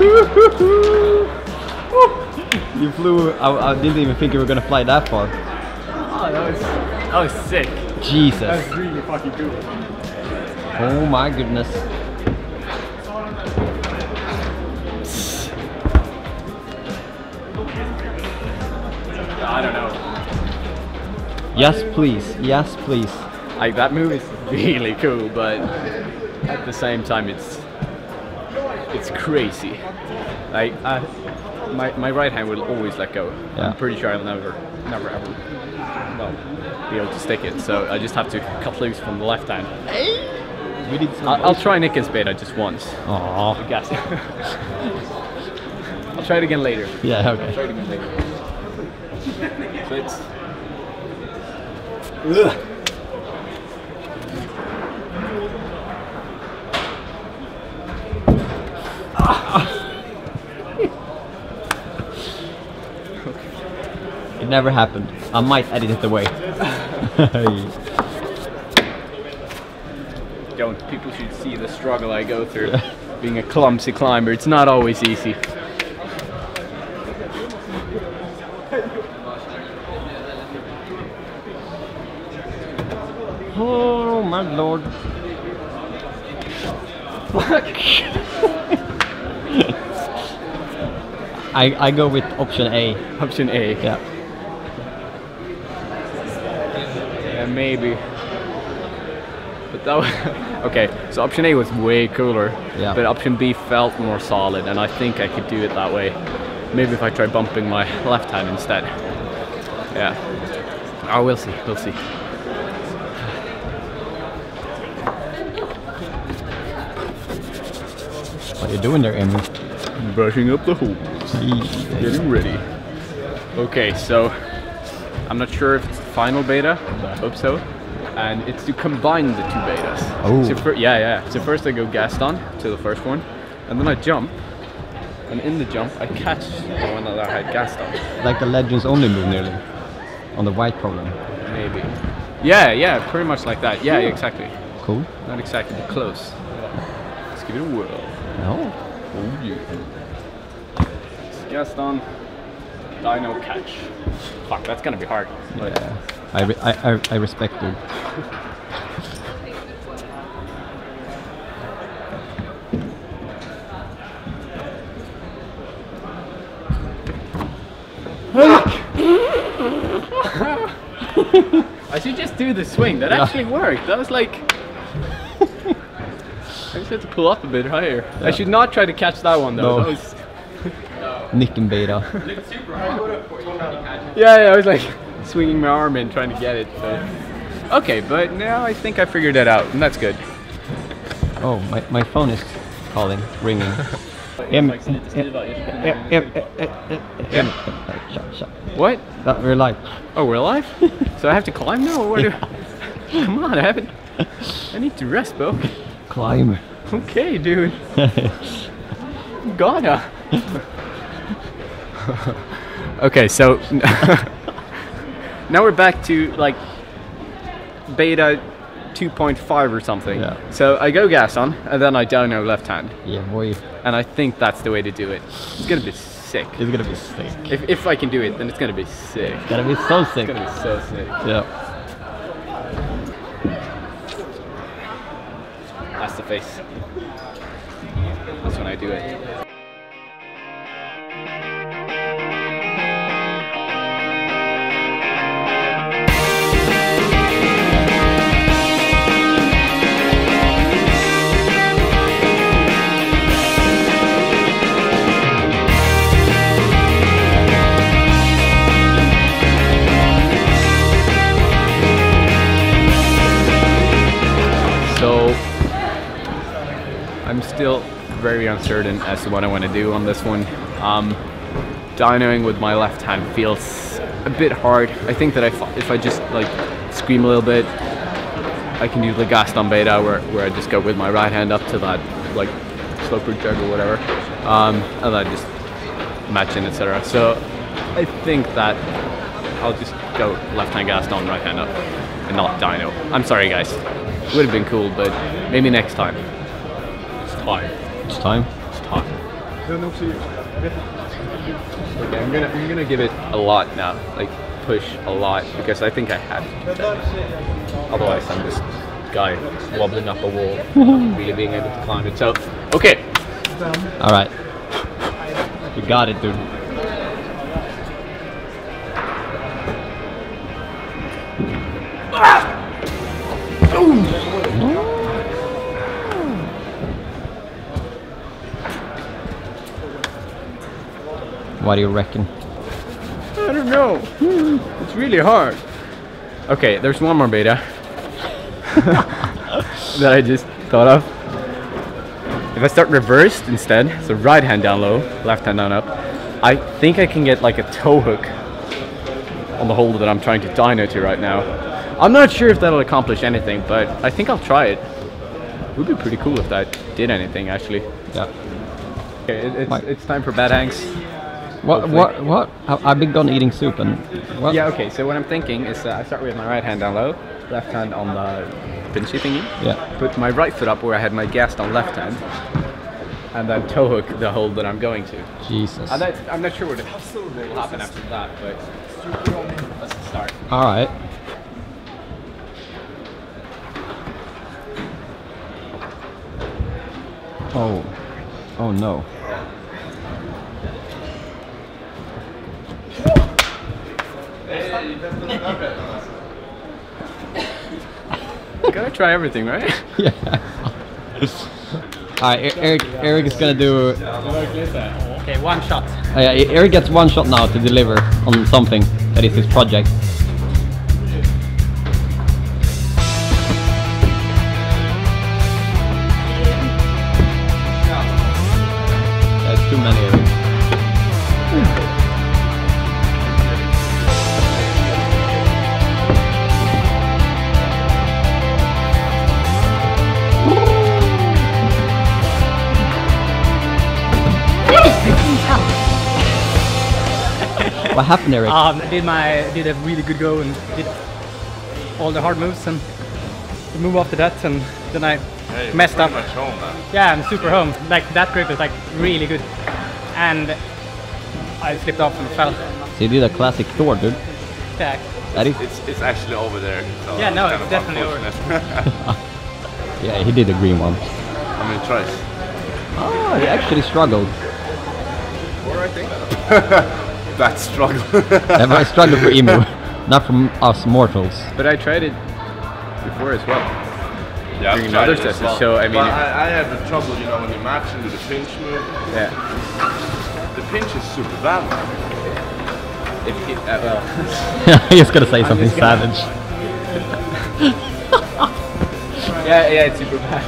you flew. I, I didn't even think you were gonna fly that far. Oh, that was that was sick. Jesus. That was really fucking cool. Oh my goodness. I don't know. Yes, please. Yes, please. Like that move is really cool, but at the same time, it's it's crazy. Like I, my my right hand will always let go. Yeah. I'm pretty sure I'll never, never ever, well, be able to stick it. So I just have to cut loose from the left hand. We did. I'll, I'll try Nick and Spade. I just once. Aw. I guess. I'll try it again later. Yeah. Try Okay. it again later. So it's. It never happened. I might edit it away. don't. People should see the struggle I go through. Being a clumsy climber, it's not always easy. oh my lord. I I go with option A. Option A. Yeah. Yeah, maybe. But that was, okay, so option A was way cooler. Yeah. But option B felt more solid, and I think I could do it that way. Maybe if I try bumping my left hand instead. Yeah. Oh, we'll see. We'll see. What are you doing there, Emmy? Brushing up the hole. Jeez. Getting ready. Okay, so I'm not sure if it's the final beta, but I hope so. And it's to combine the two betas. Oh. So fir- yeah, yeah. So first I go Gaston to the first one, and then I jump. And in the jump, I catch the one that I had Gaston. Like the Legends only move nearly. On the white problem. Maybe. Yeah, yeah, pretty much like that. Yeah, exactly. Cool. Not exactly, but close. Let's give it a whirl. No. Oh yeah. Gaston, dyno catch. Fuck, that's gonna be hard. Yeah. I, re- I, I, I respect you. I should just do the swing. That Yeah. actually worked. That was like. I just had to pull up a bit higher. I should not try to catch that one though. No. That was, Nick and Beta. yeah, yeah, I was like swinging my arm in trying to get it. But... Okay, but now I think I figured that out, and that's good. Oh, my, my phone is calling, ringing. Em, em. What? That we're live. Oh, we're live? so I have to climb now? Or what do... Come on, I haven't. I need to rest, bro. Climb. Okay, dude. Gotta. Okay, so now we're back to like beta 2.5 or something. Yeah. So I go Gaston, and then I dyno left hand, yeah, boy. and I think that's the way to do it. It's gonna be sick. It's gonna be sick. If, if I can do it, then it's gonna be sick. It's gonna be so sick. It's gonna be so sick. Yeah. That's the face. That's when I do it. Still very uncertain as to what I want to do on this one. Um, dynoing with my left hand feels a bit hard. I think that if, if I just like scream a little bit, I can do the Gaston beta where, where I just go with my right hand up to that like sloper jug or whatever, um, and then just match in, etc. So I think that I'll just go left hand Gaston, right hand up, and not dyno. I'm sorry, guys. Would have been cool, but maybe next time. It's time. It's time. It's time. Okay, I'm gonna I'm gonna give it a lot now, like push a lot because I think I have to. Otherwise, I'm just guy wobbling up a wall, not really being able to climb it. So, okay, All right. You got it, dude. Ah! What do you reckon? I don't know. It's really hard. Okay, there's one more beta that I just thought of. If I start reversed instead, so right hand down low, left hand down up, I think I can get like a toe hook on the holder that I'm trying to dyno to right now. I'm not sure if that'll accomplish anything, but I think I'll try it. It would be pretty cool if that did anything actually. Yeah. Okay, it, it's, it's time for bad hangs. What? What? What? I- I've been gone eating soup and. What? Yeah, okay, so what I'm thinking is uh, I start with my right hand down low, left hand on the pinchy thingy, Yeah. put my right foot up where I had my Gaston left hand, and then toe hook the hold that I'm going to. Jesus. I'm not, I'm not sure what will happen after that, but let's start. All right. Oh. Oh no. You gotta try everything, right? Yeah. All right, Eric. Eric is gonna do. Okay, one shot. Uh, yeah, Eric gets one shot now to deliver on something that is his project. What happened, Eric? Um, I did my did a really good go and did all the hard moves and the move after that and then I messed up. Home, Yeah, I'm super home. Like that grip is like really good, and I slipped off and fell. So you did a classic Thor, dude. Yeah, That is. It's, it's actually over there. So Yeah, no, it's definitely over. unfortunate. Yeah, he did a green one. How many tries? Oh, he actually struggled. Four, I think. that struggle. Never a struggle for Emu, not from us mortals. But I tried it before as well. yeah, Doing I've another tried it as session, so, I mean- But I, I have the trouble, you know, when you match into the pinch move. Yeah. The pinch is super bad. If it, uh, well, He's gonna say something savage. yeah, yeah, it's super bad.